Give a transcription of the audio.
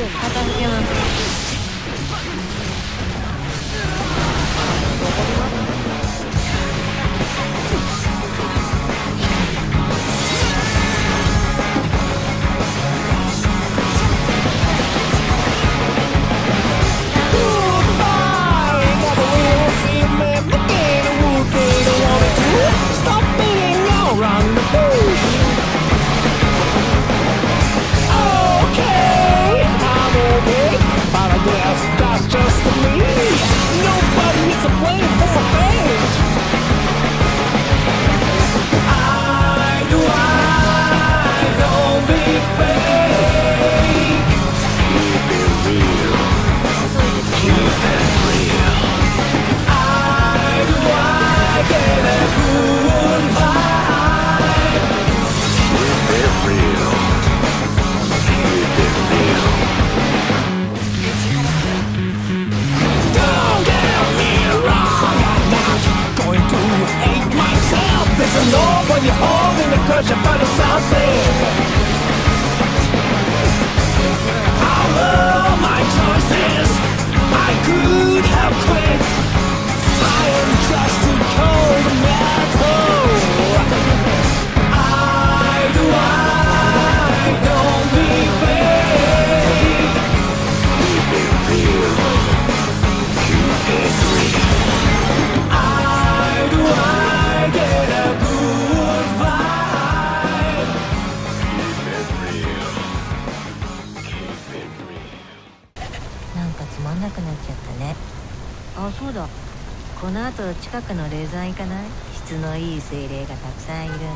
みませ when you're holding the crush upon the south something. なくなっちゃったね。あそうだ。この後近くのレーザー行かない？質のいい精霊がたくさんいるんだ